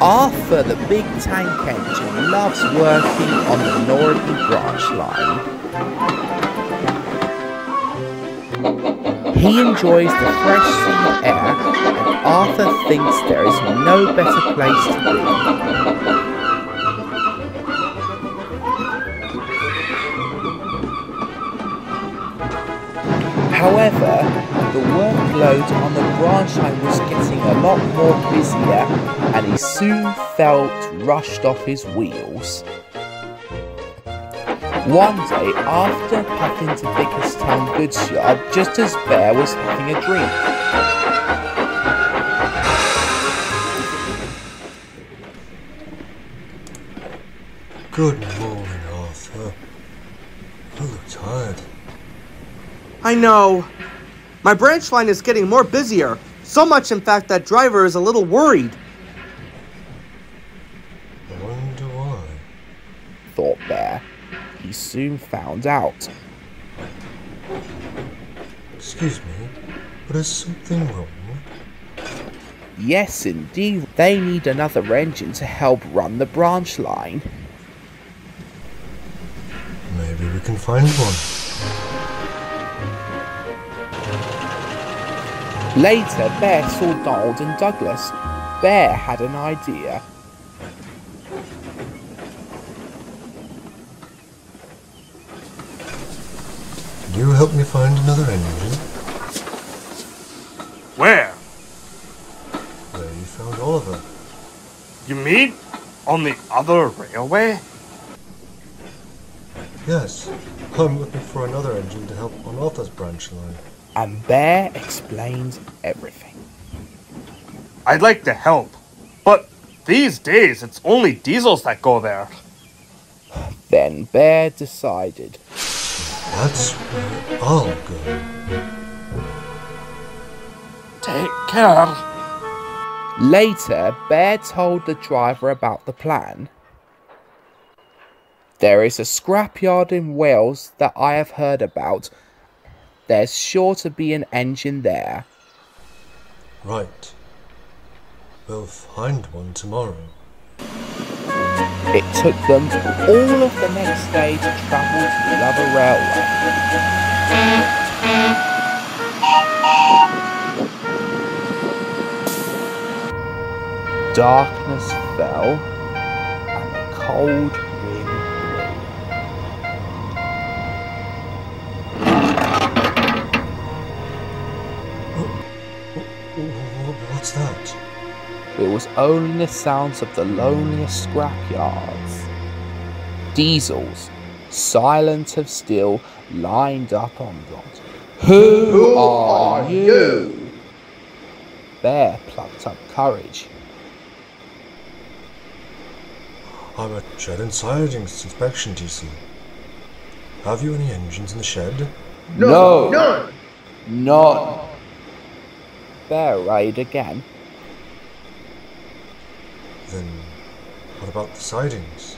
Arthur, the big tank engine, loves working on the Northern branch line. He enjoys the fresh sea air, and Arthur thinks there is no better place to be. However, the workload on the branch line was getting a lot more busier and he soon felt rushed off his wheels. One day, after packing to Vicarstown goods yard, just as Bear was having a drink, Good morning, Arthur. You look tired. I know. My branch line is getting more busier. So much, in fact, that driver is a little worried. I wonder why. thought Bear. He soon found out. Excuse me, but is something wrong? Yes, indeed, they need another engine to help run the branch line. Maybe we can find one. Later, Bear saw Donald and Douglas. Bear had an idea. You help me find another engine? Where? Where you found Oliver? You mean on the other railway? Yes. I'm looking for another engine to help on Arthur's branch line. And Bear explains everything. I'd like to help, but these days it's only diesels that go there. Then Bear decided. That's where I'll go. Take care. Later, Bear told the driver about the plan. There is a scrapyard in Wales that I have heard about. There's sure to be an engine there. Right. We'll find one tomorrow. It took them all of the next day to travel to the other railway. Darkness fell and the cold It was only the sounds of the loneliest scrapyards. Diesels, silent of steel, lined up on guard. Who, are, you? Bear plucked up courage. I'm a shed and sidings inspection DC. Have you any engines in the shed? No, none, none. Bear rayed again. Then what about the sidings?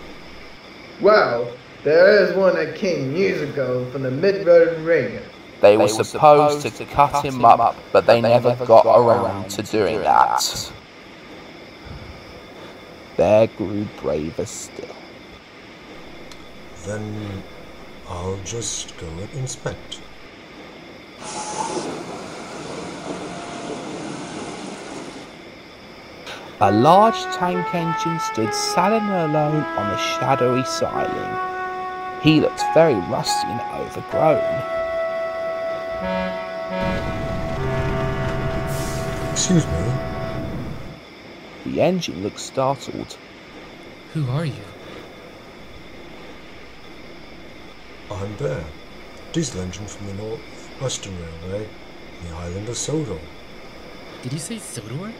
Well, there is one that came years ago from the Mid-Road Ring. They were supposed to cut him up, but they never got around to doing that. Bear grew braver still. Then I'll just go and inspect. A large tank engine stood silent and alone on a shadowy siding. He looked very rusty and overgrown. Excuse me, The engine looked startled. Who are you? I'm Bear. Diesel engine from the North Western Railway, the island of Sodor. Did you say Sodor?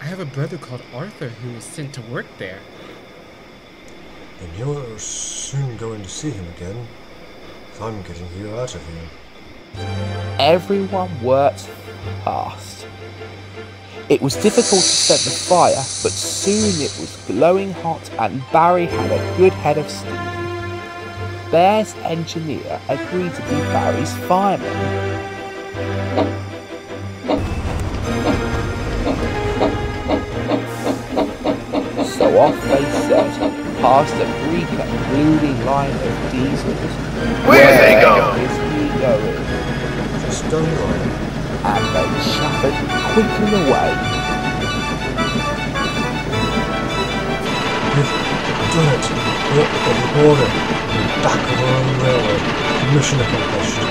I have a brother called Arthur who was sent to work there. And you're soon going to see him again. So I'm getting you out of here. Everyone worked fast. It was difficult to set the fire, but soon it was glowing hot and Barry had a good head of steam. Bear's engineer agreed to be Barry's fireman. Off they set, past a Greek and brooding line of diesels. Where they go? is he going? Just down the line. And they shuffled quickly away. We've done it. We're at the border. Back of our own railway. Mission accomplished.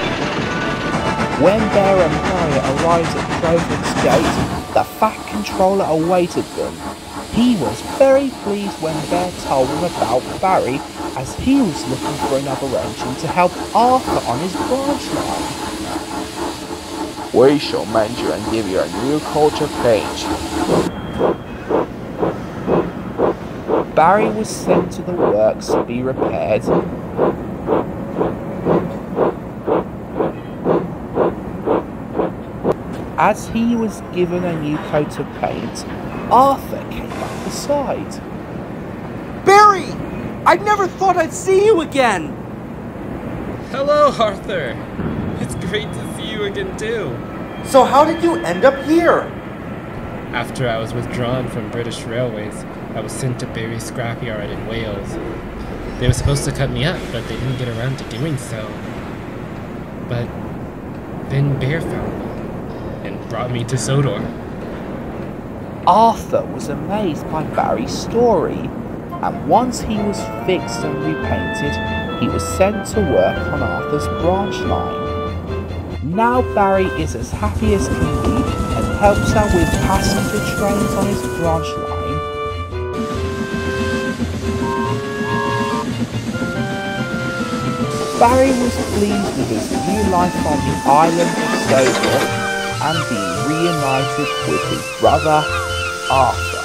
When Bear and Barry arrived at Providence Gate, the Fat Controller awaited them. He was very pleased when Bear told him about Barry as he was looking for another engine to help Arthur on his branch line. We shall mend you and give you a new coat of paint. Barry was sent to the works to be repaired As he was given a new coat of paint, Arthur came up beside. Barry! I never thought I'd see you again! Hello, Arthur. It's great to see you again too. So, how did you end up here? After I was withdrawn from British Railways, I was sent to Barry Scrapyard in Wales. They were supposed to cut me up, but they didn't get around to doing so. But then Bear found me and brought me to Sodor. Arthur was amazed by Barry's story, and once he was fixed and repainted, he was sent to work on Arthur's branch line. Now Barry is as happy as can be and helps out with passenger trains on his branch line. Barry was pleased with his new life on the island of Sodor and being reunited with his brother Arthur.